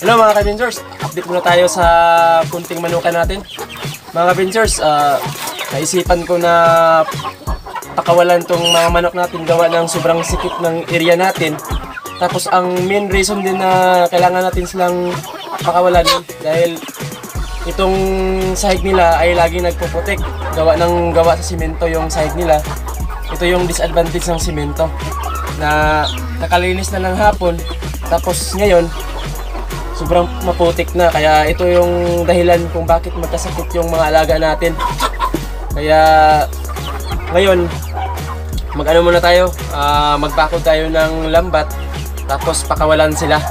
Hello mga ka-Avengers! Update muna tayo sa kunting manukan natin. Mga ka-Avengers, ah, naisipan ko na pakawalan tong mga manok natin gawa ng sobrang sikip ng area natin. Tapos ang main reason din na kailangan natin silang pakawalan dahil itong sahig nila ay lagi nagpo-protect. Gawa ng gawa sa simento yung sahig nila. Ito yung disadvantage ng simento na nakalinis na ng hapon tapos ngayon sobrang maputik na. Kaya ito yung dahilan kung bakit magkasakit yung mga alaga natin. Kaya ngayon mag ano muna tayo? Ah, magbakod tayo ng lambat tapos pakawalan sila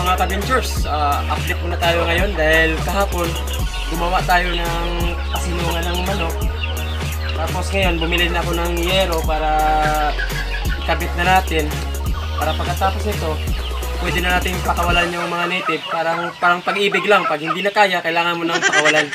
mga ka-ventures, Ah, update muna tayo ngayon dahil kahapon gumawa tayo ng pasilungan ng manok. Tapos ngayon bumili na ako ng yero para ikabit na natin. Para pagkatapos nito, pwede na natin pakawalan yung mga native. Parang, parang pag-ibig lang, pag hindi na kaya, kailangan mo nang pakawalan.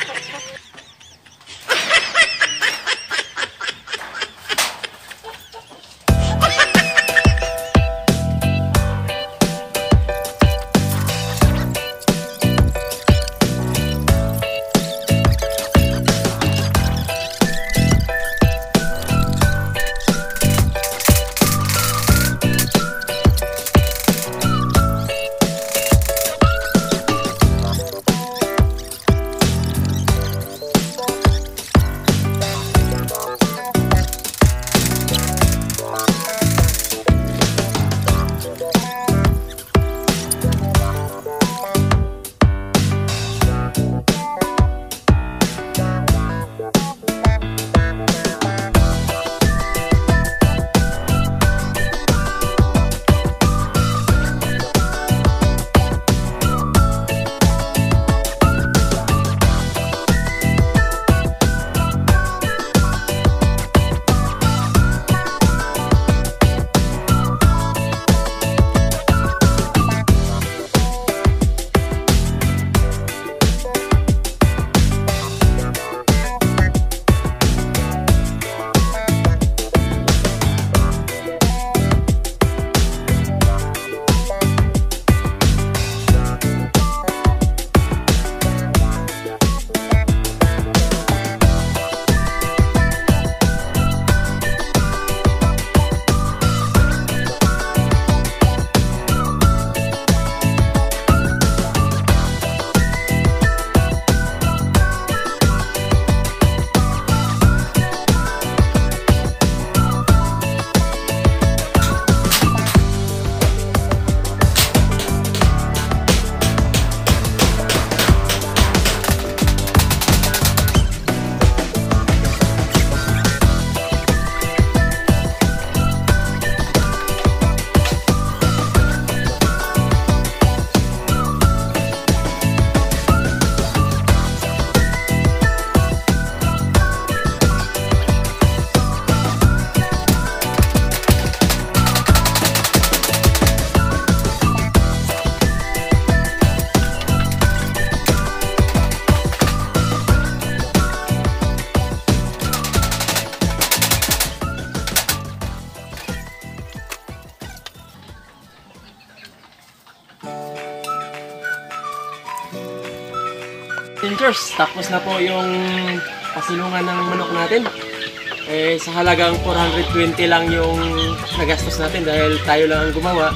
Ventures, tapos na po yung pasilungan ng manok natin. Eh, sa halagang 420 lang yung nagastos natin dahil tayo lang ang gumawa.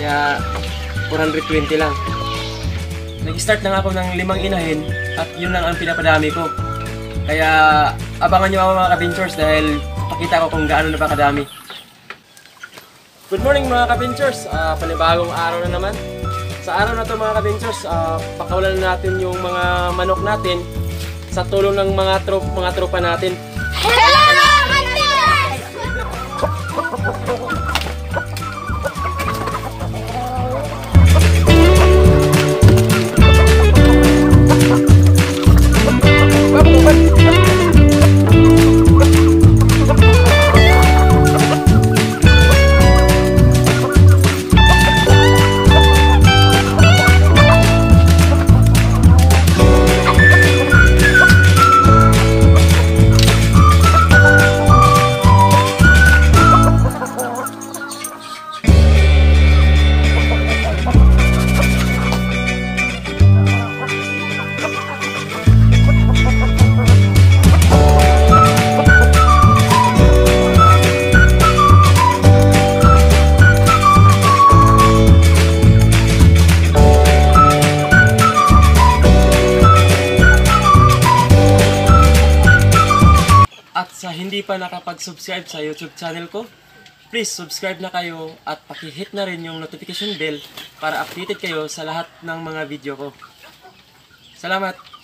Kaya 420 lang. Nag-start na nga ako ng limang inahin at yun lang ang pinapadami ko. Kaya abangan nyo ako mga ka-ventures dahil pakita ko kung gaano na ba kadami. Good morning mga ka-ventures! Ah, panibagong araw na naman. Sa araw na to mga ka-ventures, ah, pakawalan natin yung mga manok natin sa tulong ng mga trop mga tropa natin. Hello, Hunters! Sa hindi pa nakapag-subscribe sa YouTube channel ko, please subscribe na kayo at paki-hit na rin yung notification bell para updated kayo sa lahat ng mga video ko. Salamat!